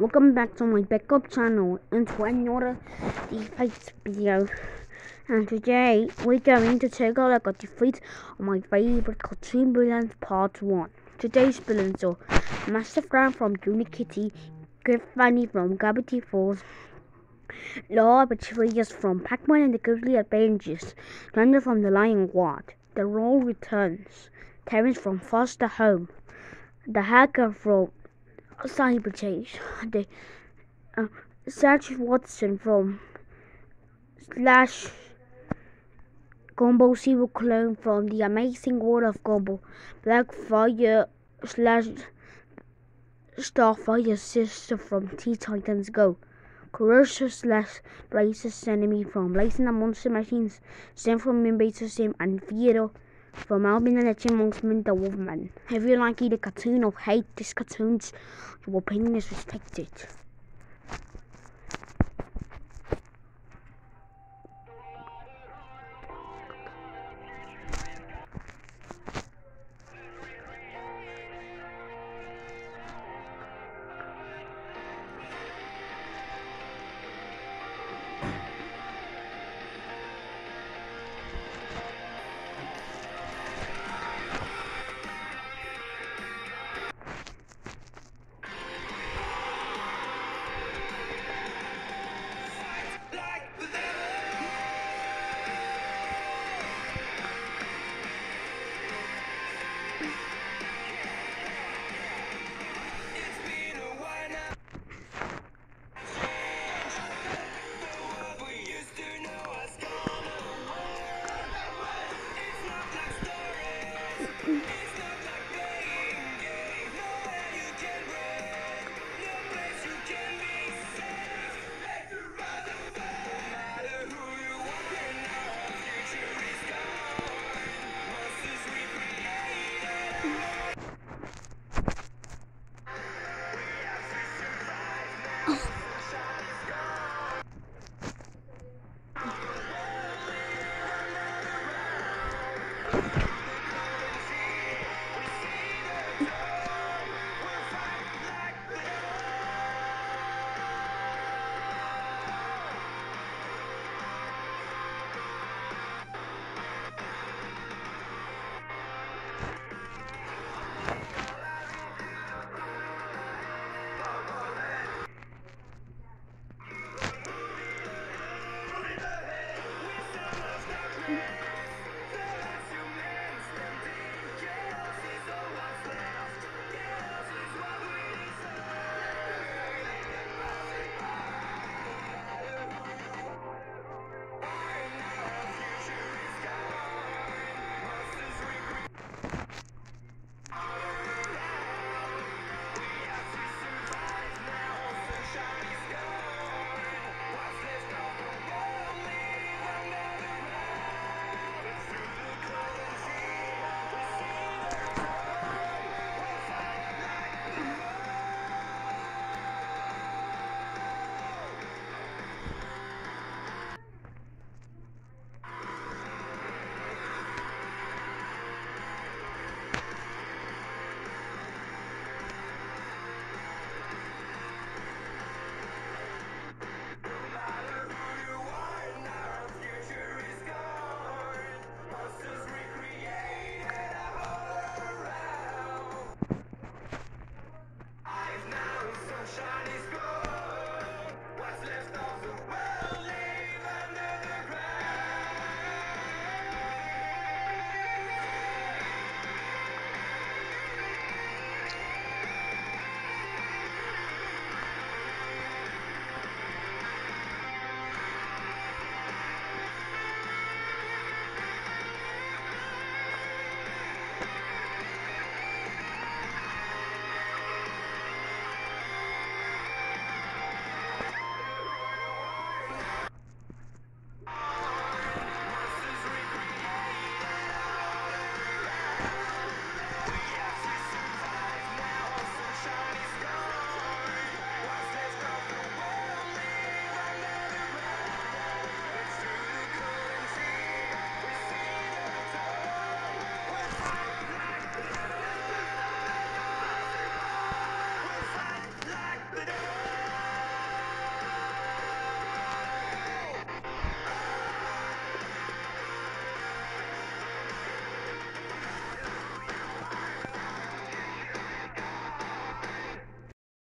Welcome back to my backup channel and to another defeat video. And today we're going to take a look at defeat of my favorite cartoon villains part 1. Today's villains are Master Frown from Unikitty, Griff Funny from Gravity Falls, Lord Betrayus from Pac-Man and the Ghostly Adventures, Thunder from the Lion Guard, The Roll Returns, Terrance from Foster Home, The Hacker from Cyberchase, the uh, Serge Watson from Slash Gumball Zero clone from the Amazing World of Gumball, Blackfire slash Starfire sister from Teen Titans Go. Corrosion slash Blazes enemy from Blazing and Monster Machines, Zim from Invader Zim, and Theodore from Alvin and the Mind, the Wolfman. If you like either cartoon or hate these cartoons, your opinion is respected.